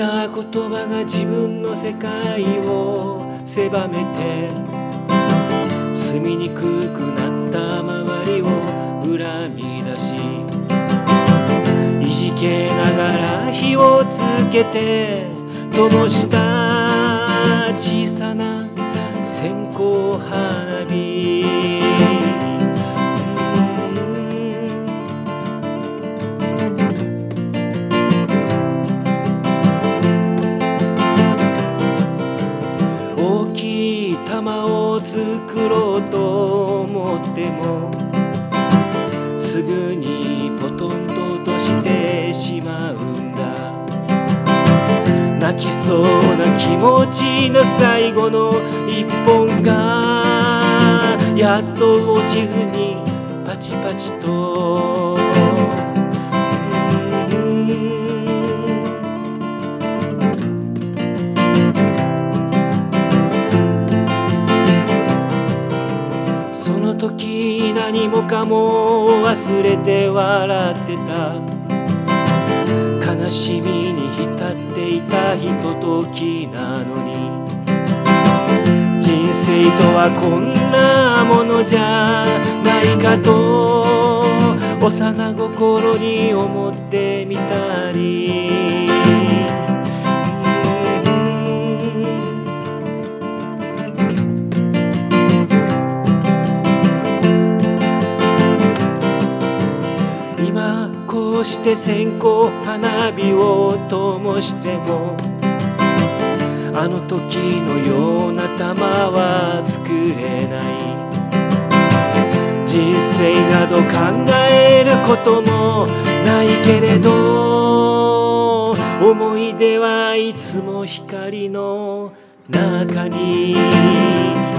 言葉が自分の世界を狭めて住みにくくなった周りを恨み出しいじけながら火をつけて灯した小さな線香花火。作ろうと思ってもすぐにポトンと落としてしまうんだ。泣きそうな気持ちの最後の一本がやっと落ちずにパチパチとその時何もかも忘れて笑ってた。悲しみに浸っていたひとときなのに。人生とはこんなものじゃないかと幼心に思ってみたり。今こうして線香花火を灯してもあの時のような玉は作れない。人生など考えることもないけれど思い出はいつも光の中に。